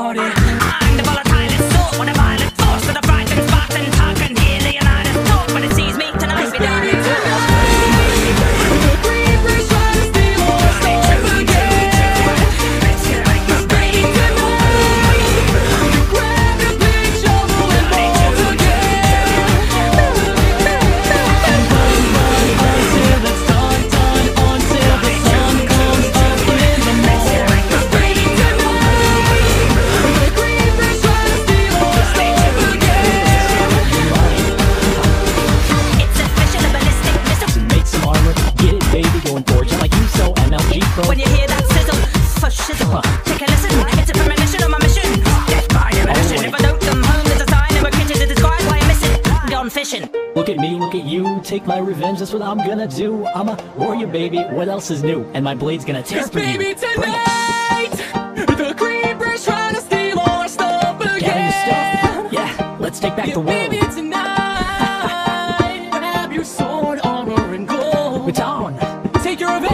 머리. at me, look at you. Take my revenge, that's what I'm gonna do. I'm a warrior, baby. What else is new? And my blade's gonna taste for baby, you. Tonight, Bring it. The creeper's trying to steal our stuff again. Gather your stuff. Yeah, let's take back yeah, the world. Baby, tonight, grab your sword, armor, and gold. It's on. Take your revenge.